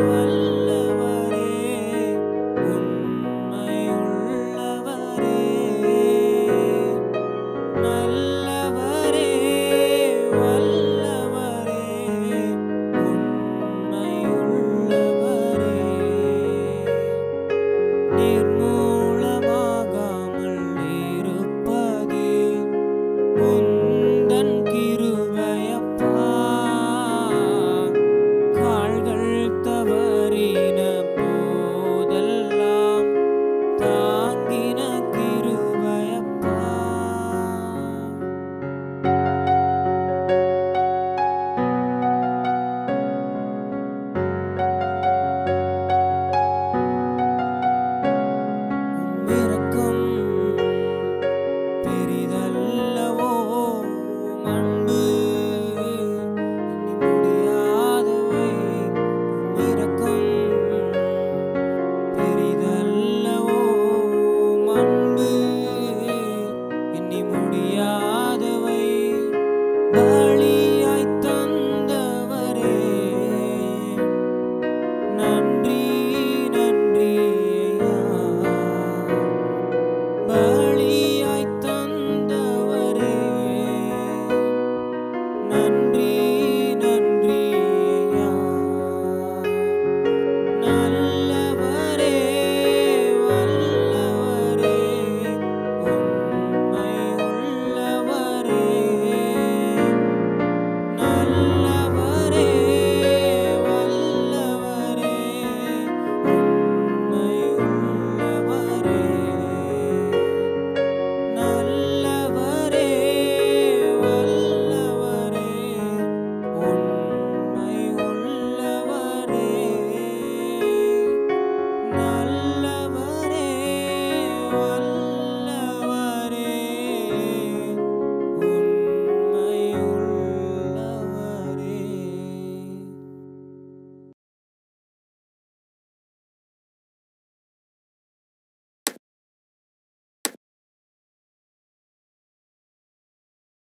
your.